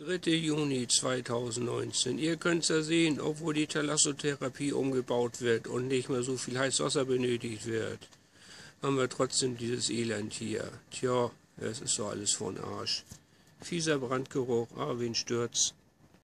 3. Juni 2019. Ihr könnt es ja sehen, obwohl die Thalassotherapie umgebaut wird und nicht mehr so viel heißes Wasser benötigt wird, haben wir trotzdem dieses Elend hier. Tja, es ist so alles von Arsch. Fieser Brandgeruch, ah, wen stürzt.